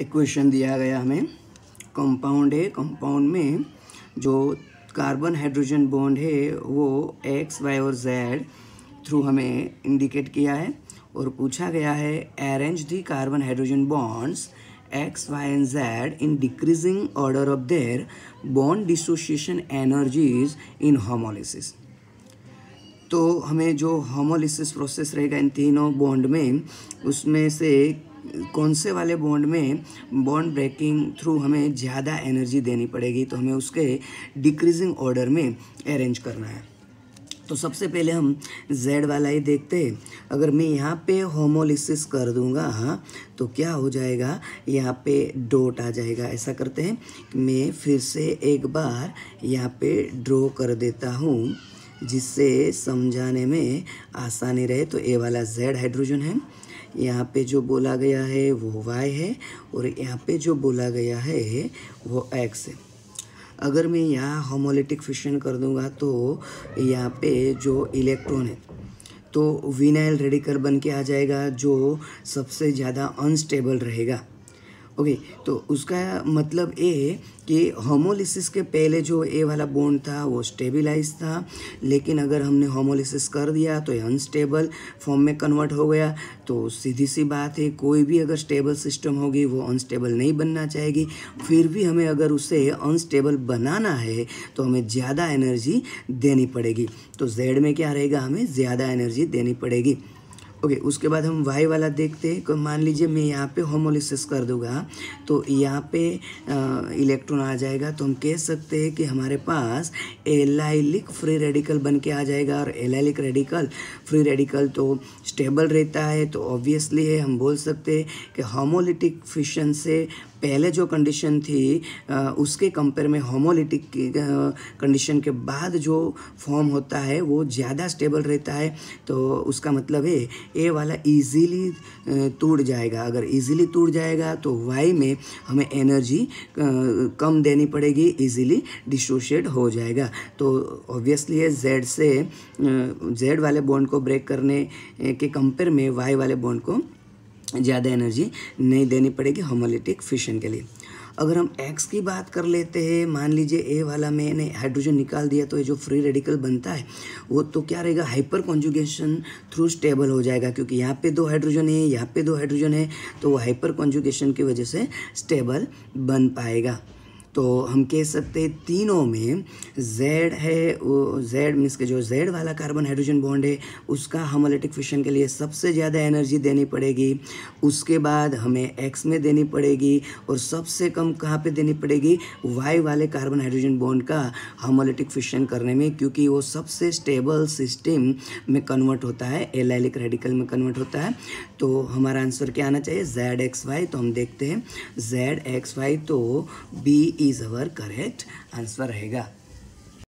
Equation दिया गया हमें। कंपाउंड है कंपाउंड में जो कार्बन हाइड्रोजन बॉन्ड है, वो एक्स वाई और जेड थ्रू हमें इंडिकेट किया है और पूछा गया है arrange the carbon hydrogen bonds X Y and Z in decreasing order of their bond dissociation energies in homolysis तो हमें जो होमोलिसिस प्रोसेस रहेगा इन तीनों बॉन्ड में, उसमें से कौन से वाले बॉन्ड में बॉन्ड ब्रेकिंग थ्रू हमें ज़्यादा एनर्जी देनी पड़ेगी तो हमें उसके डिक्रीजिंग ऑर्डर में अरेंज करना है। तो सबसे पहले हम Z वाला ही देखते हैं। अगर मैं यहाँ पे होमोलिसिस कर दूँगा हाँ तो क्या हो जाएगा? यहाँ पे डोट आ जाएगा। ऐसा करते हैं मैं फिर से एक बार यहाँ पे ड्रॉ कर देता हूँ, जिससे समझाने में आसानी रहे। तो ए वाला Z हाइड्रोजन है। यहाँ पे जो बोला गया है वो Y है और यहाँ पे जो बोला गया है वो X है। अगर मैं यहाँ होमोलिटिक फिशन कर दूँगा तो यहाँ पे जो इलेक्ट्रॉन है तो विनाइल रेडिकल बन के आ जाएगा जो सबसे ज़्यादा अनस्टेबल रहेगा। ओके तो उसका मतलब ये है कि होमोलिसिस के पहले जो ए वाला बॉन्ड था, वो स्टेबिलाइज था। लेकिन अगर हमने होमोलिसिस कर दिया तो ये अनस्टेबल फॉर्म में कन्वर्ट हो गया। तो सीधी सी बात है, कोई भी अगर स्टेबल सिस्टम होगी, वो अनस्टेबल नहीं बनना चाहेगी। फिर भी हमें अगर उसे अनस्टेबल बनाना है तो हमें ज़्यादा एनर्जी देनी पड़ेगी। तो जेड में क्या रहेगा? हमें ज़्यादा एनर्जी देनी पड़ेगी। ओके उसके बाद हम वाई वाला देखते हैं। मान लीजिए मैं यहाँ पे होमोलिसिस कर दूँगा तो यहाँ पे इलेक्ट्रॉन आ जाएगा। तो हम कह सकते हैं कि हमारे पास एलाइलिक फ्री रेडिकल बन के आ जाएगा, और एलाइलिक रेडिकल फ्री रेडिकल तो स्टेबल रहता है तो ऑब्वियसली है। हम बोल सकते हैं कि होमोलिटिक फिशन से पहले जो कंडीशन थी उसके कंपेयर में होमोलिटिक कंडीशन के बाद जो फॉर्म होता है, वो ज़्यादा स्टेबल रहता है। तो उसका मतलब है ए वाला इजीली टूट जाएगा। अगर इजीली टूट जाएगा तो वाई में हमें एनर्जी कम देनी पड़ेगी इजीली डिसोशिएट हो जाएगा। तो ऑब्वियसली है जेड से जेड वाले बॉन्ड को ब्रेक करने के कंपेयर में वाई वाले बॉन्ड को ज़्यादा एनर्जी नहीं देनी पड़ेगी होमोलिटिक फिशन के लिए। अगर हम एक्स की बात कर लेते हैं, मान लीजिए ए वाला मैंने हाइड्रोजन निकाल दिया तो ये जो फ्री रेडिकल बनता है, वो तो क्या रहेगा? हाइपर कॉन्जुगेशन थ्रू स्टेबल हो जाएगा, क्योंकि यहाँ पे दो हाइड्रोजन है, यहाँ पे दो हाइड्रोजन है तो वो हाइपर कॉन्जुगेशन की वजह से स्टेबल बन पाएगा। तो हम कह सकते हैं तीनों में जेड है जेड मीन्स के जो जेड वाला कार्बन हाइड्रोजन बॉन्ड है, उसका होमोलिटिक फिशन के लिए सबसे ज़्यादा एनर्जी देनी पड़ेगी। उसके बाद हमें एक्स में देनी पड़ेगी और सबसे कम कहाँ पे देनी पड़ेगी? वाई वाले कार्बन हाइड्रोजन बॉन्ड का होमोलिटिक फिशन करने में, क्योंकि वो सबसे स्टेबल सिस्टम में कन्वर्ट होता है एलाइलिक रेडिकल में कन्वर्ट होता है। तो हमारा आंसर क्या आना चाहिए? जेड एक्स वाई तो हम देखते हैं। जेड एक्स वाई तो B is our correct answer रहेगा।